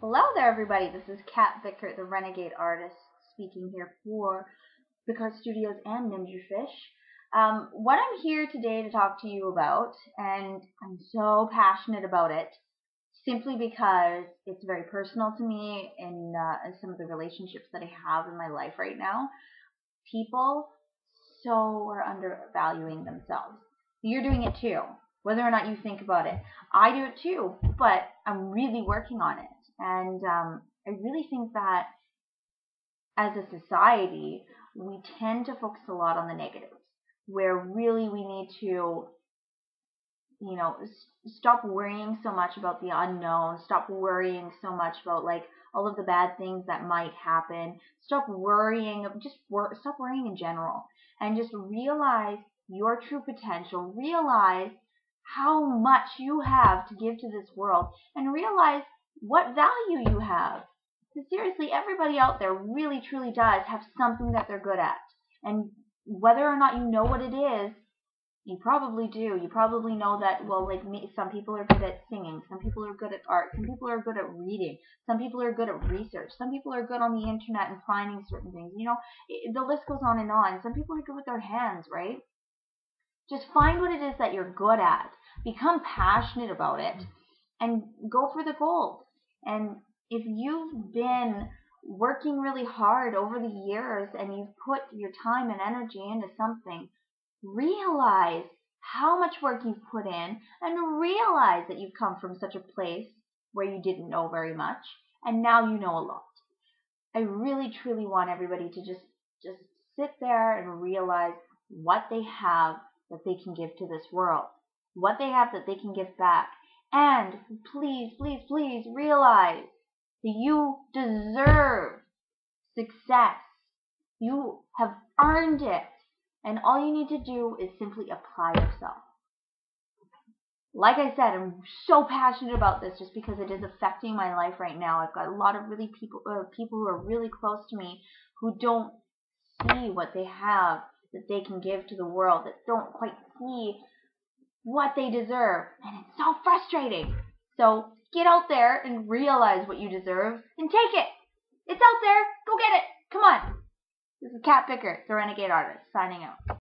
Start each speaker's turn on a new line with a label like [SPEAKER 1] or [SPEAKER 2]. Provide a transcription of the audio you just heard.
[SPEAKER 1] Hello there, everybody. This is Kat Bickert, the Renegade Artist, speaking here for BickArt Studios and Ninja Fish. Um, what I'm here today to talk to you about, and I'm so passionate about it, simply because it's very personal to me in, uh, in some of the relationships that I have in my life right now. People so are undervaluing themselves. You're doing it too, whether or not you think about it. I do it too, but I'm really working on it. And um, I really think that as a society, we tend to focus a lot on the negatives, where really we need to, you know, stop worrying so much about the unknown, stop worrying so much about like all of the bad things that might happen, stop worrying, just wor- stop worrying in general, and just realize your true potential, realize how much you have to give to this world, and realize what value you have. Seriously, everybody out there really truly does have something that they're good at. And whether or not you know what it is, you probably do. You probably know that, well, like me, some people are good at singing, some people are good at art, some people are good at reading, some people are good at research, some people are good on the internet and finding certain things. You know, it, the list goes on and on. Some people are good with their hands, right? Just find what it is that you're good at, become passionate about it, and go for the gold. And if you've been working really hard over the years and you've put your time and energy into something, realize how much work you've put in and realize that you've come from such a place where you didn't know very much and now you know a lot. I really truly want everybody to just just sit there and realize what they have that they can give to this world, what they have that they can give back, and please, please, please realize that you deserve success. You have earned it. And all you need to do is simply apply yourself. Like I said, I'm so passionate about this just because it is affecting my life right now. I've got a lot of really people, uh, people who are really close to me who don't see what they have that they can give to the world, that don't quite see what they deserve. And it's so frustrating. So get out there and realize what you deserve and take it. It's out there. Go get it. Come on. This is Kat Bickert, the Renegade Artist, signing out.